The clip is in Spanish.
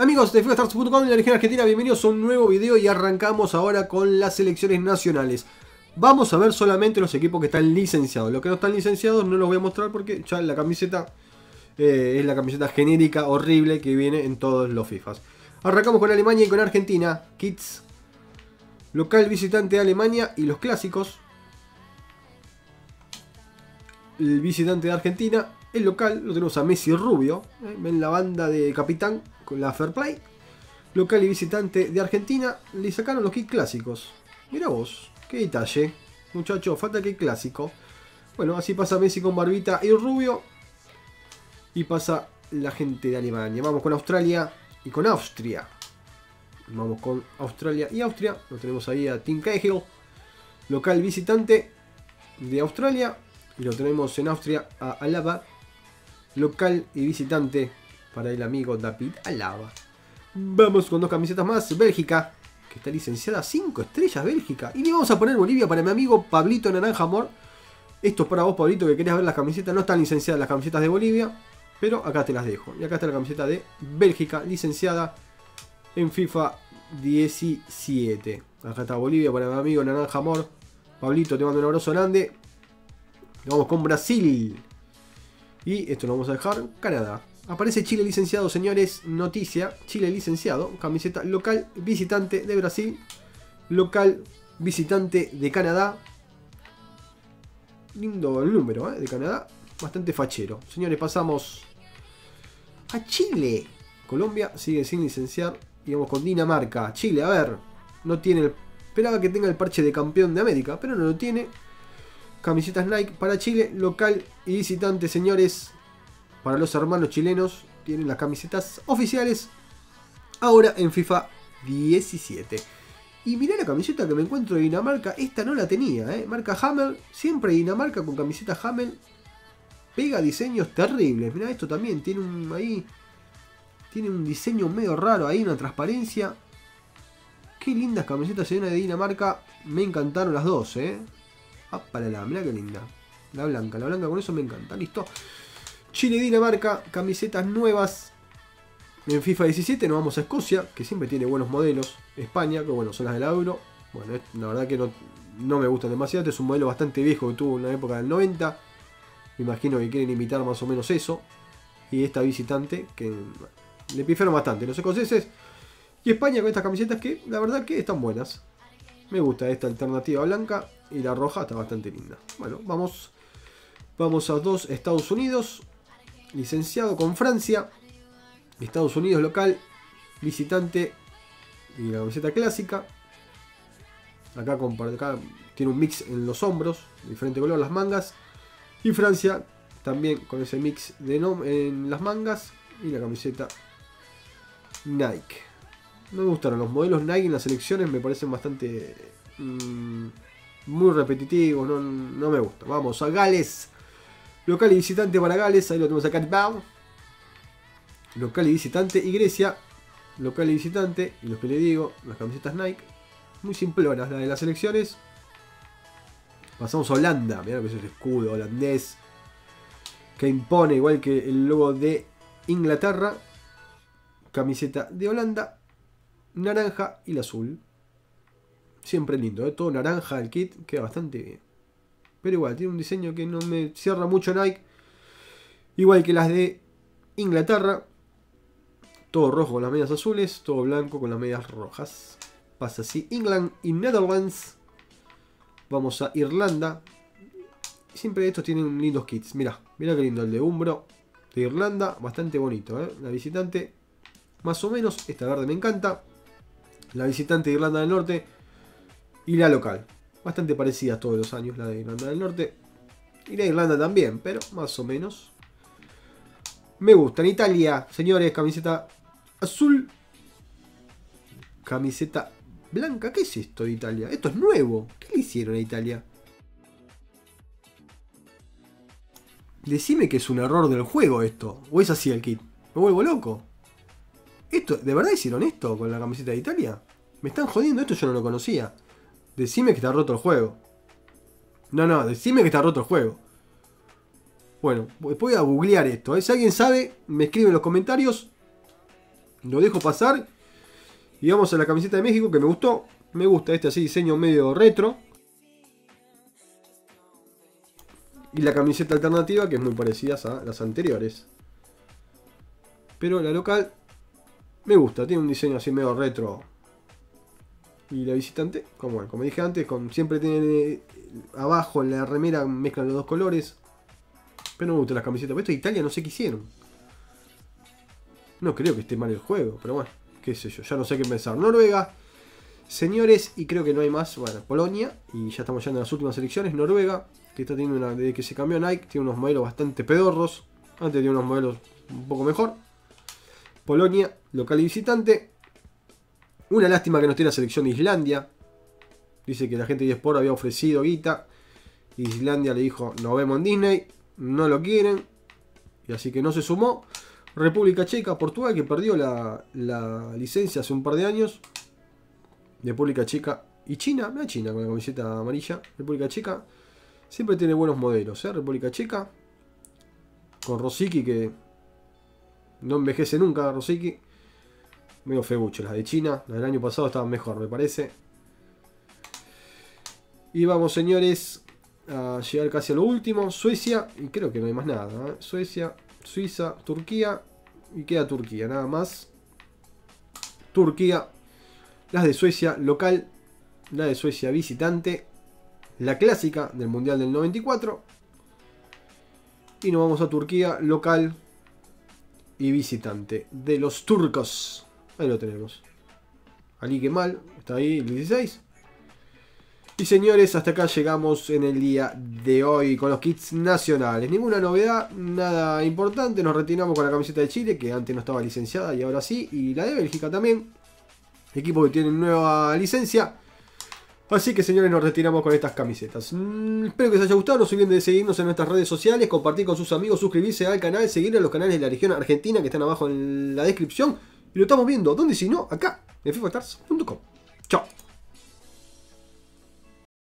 Amigos de FIFAStars.com en la región argentina, bienvenidos a un nuevo video y arrancamos ahora con las selecciones nacionales. Vamos a ver solamente los equipos que están licenciados. Los que no están licenciados no los voy a mostrar porque ya la camiseta eh, es la camiseta genérica horrible que viene en todos los FIFAs. Arrancamos con Alemania y con Argentina. Kits. Local visitante de Alemania y los clásicos. El visitante de Argentina. El local lo tenemos a Messi Rubio. ¿eh? Ven la banda de capitán la Fair Play. Local y visitante de Argentina. Le sacaron los kits clásicos. Mira vos. Qué detalle. Muchachos, falta que clásico. Bueno, así pasa Messi con Barbita y Rubio. Y pasa la gente de Alemania. Vamos con Australia y con Austria. Vamos con Australia y Austria. Lo tenemos ahí a Tim Cahill. Local visitante de Australia. Y lo tenemos en Austria a Alaba. Local y visitante para el amigo David Alaba. Vamos con dos camisetas más. Bélgica, que está licenciada 5 estrellas Bélgica. Y le vamos a poner Bolivia para mi amigo Pablito Naranja Amor. Esto es para vos, Pablito, que querías ver las camisetas. No están licenciadas las camisetas de Bolivia. Pero acá te las dejo. Y acá está la camiseta de Bélgica, licenciada en FIFA 17. Acá está Bolivia para mi amigo Naranja Amor. Pablito, te mando un abrazo grande. Vamos con Brasil. Y esto lo vamos a dejar Canadá. Aparece Chile licenciado, señores. Noticia. Chile licenciado. Camiseta local visitante de Brasil. Local visitante de Canadá. Lindo el número ¿eh? de Canadá. Bastante fachero. Señores, pasamos a Chile. Colombia sigue sin licenciar. Y vamos con Dinamarca. Chile, a ver. No tiene. Esperaba que tenga el parche de campeón de América, pero no lo tiene. Camisetas Nike para Chile, local y visitante, señores. Para los hermanos chilenos, tienen las camisetas oficiales. Ahora en FIFA 17. Y mirá la camiseta que me encuentro de Dinamarca. Esta no la tenía, ¿eh? Marca Hammer. Siempre Dinamarca con camiseta Hammer. Pega diseños terribles. Mirá, esto también tiene un ahí. Tiene un diseño medio raro ahí, una transparencia. Qué lindas camisetas se de Dinamarca. Me encantaron las dos, ¿eh? Ah, para la, mirá qué linda. La blanca, la blanca con eso me encanta. Listo. Chile y Dinamarca, camisetas nuevas. En FIFA 17 nos vamos a Escocia, que siempre tiene buenos modelos. España, que bueno, son las del Euro. Bueno, la verdad que no, no me gustan demasiado. Este es un modelo bastante viejo que tuvo en la época del 90. Me imagino que quieren imitar más o menos eso. Y esta visitante, que le pifiaron bastante los escoceses. Y España con estas camisetas que la verdad que están buenas. Me gusta esta alternativa blanca y la roja está bastante linda. Bueno, vamos, vamos a dos Estados Unidos. Licenciado con Francia. Estados Unidos local. Visitante. Y la camiseta clásica. Acá, acá tiene un mix en los hombros. diferente color las mangas. Y Francia también con ese mix de en las mangas. Y la camiseta Nike. No me gustaron los modelos Nike en las selecciones, me parecen bastante. Mmm, muy repetitivos, no, no, me gusta. Vamos a Gales. Local y visitante para Gales, ahí lo tenemos acá. Local y visitante y Grecia. Local y visitante, y los que le digo, las camisetas Nike. Muy simplonas, la de las selecciones. Pasamos a Holanda, mirá que es el escudo holandés. Que impone igual que el logo de Inglaterra. Camiseta de Holanda naranja y el azul. Siempre lindo, ¿eh? todo naranja el kit, queda bastante bien. Pero igual, tiene un diseño que no me cierra mucho Nike. Igual que las de Inglaterra. Todo rojo con las medias azules, todo blanco con las medias rojas. Pasa así England y Netherlands. Vamos a Irlanda. Siempre estos tienen lindos kits. Mira, mira qué lindo el de Umbro de Irlanda. Bastante bonito, ¿eh? La visitante, más o menos. Esta verde me encanta la visitante de Irlanda del Norte y la local. Bastante parecidas todos los años la de Irlanda del Norte. Y la de Irlanda también, pero más o menos. Me gusta. En Italia, señores, camiseta azul. Camiseta blanca. ¿Qué es esto de Italia? Esto es nuevo. ¿Qué le hicieron a Italia? Decime que es un error del juego esto. ¿O es así el kit? Me vuelvo loco. ¿Esto, ¿De verdad hicieron esto con la camiseta de Italia? Me están jodiendo, esto yo no lo conocía. Decime que está roto el juego. No, no, decime que está roto el juego. Bueno, voy a googlear esto. ¿eh? Si alguien sabe, me escribe en los comentarios. Lo dejo pasar. Y vamos a la camiseta de México que me gustó. Me gusta este así diseño medio retro. Y la camiseta alternativa que es muy parecida a las anteriores. Pero la local me gusta, tiene un diseño así medio retro. Y la visitante, como, como dije antes, con, siempre tiene abajo en la remera mezclan los dos colores. Pero no me gustan las camisetas. Pero esto de Italia no sé qué hicieron. No creo que esté mal el juego, pero bueno, qué sé yo, ya no sé qué pensar. Noruega, señores, y creo que no hay más. Bueno, Polonia, y ya estamos llegando a las últimas elecciones. Noruega, que está teniendo una. Desde que se cambió Nike, tiene unos modelos bastante pedorros. Antes tenía unos modelos un poco mejor. Polonia, local y visitante. Una lástima que no esté la selección de Islandia. Dice que la gente de Sport había ofrecido guita. Islandia le dijo, no vemos en Disney. No lo quieren. Y así que no se sumó. República Checa, Portugal, que perdió la, licencia hace un par de años. República Checa y China. Mira China con la camiseta amarilla. República Checa. Siempre tiene buenos modelos, ¿eh? República Checa. Con Rosiki que no envejece nunca Rosiki. Medio feucho. Las de China, las del año pasado estaban mejor, me parece. Y vamos, señores, a llegar casi a lo último. Suecia, y creo que no hay más nada. ¿eh? Suecia, Suiza, Turquía. Y queda Turquía, nada más. Turquía. Las de Suecia local. La de Suecia visitante. La clásica del Mundial del 94. Y nos vamos a Turquía local y visitante de los turcos. Ahí lo tenemos. Ali Kemal, está ahí el 16. Y señores, hasta acá llegamos en el día de hoy con los kits nacionales. Ninguna novedad, nada importante. Nos retiramos con la camiseta de Chile, que antes no estaba licenciada y ahora sí. Y la de Bélgica también. Equipo que tiene nueva licencia. Así que señores, nos retiramos con estas camisetas. Mm, espero que les haya gustado. No se olviden de seguirnos en nuestras redes sociales, compartir con sus amigos, suscribirse al canal, seguir a los canales de la región argentina que están abajo en la descripción. Y lo estamos viendo, ¿dónde si no? Acá, en FIFAstars.com.